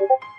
you